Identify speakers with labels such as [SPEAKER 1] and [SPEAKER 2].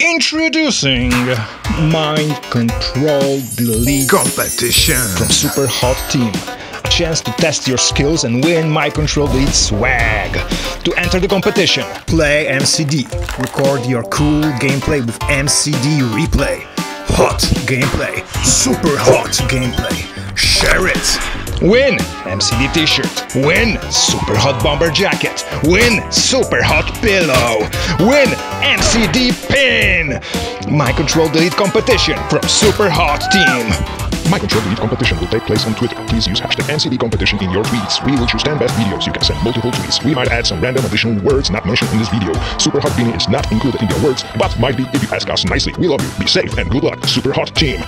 [SPEAKER 1] Introducing Mind Control Delete
[SPEAKER 2] Competition
[SPEAKER 1] from Super Hot Team. A chance to test your skills and win Mind Control Delete swag. To enter the competition,
[SPEAKER 2] Play MCD. Record your cool gameplay with MCD Replay. Hot gameplay. Super hot gameplay. Share it.
[SPEAKER 1] Win MCD t-shirt, win Super Hot Bomber jacket, win Super Hot pillow, win MCD pin. Mind Control Delete competition from Super Hot Team.
[SPEAKER 3] Mind Control Delete competition will take place on Twitter. Please use hashtag MCD competition in your tweets. We will choose 10 best videos. You can send multiple tweets. We might add some random additional words not mentioned in this video. Super Hot Beanie is not included in your words, but might be if you ask us nicely. We love you. Be safe and good luck. Super Hot Team.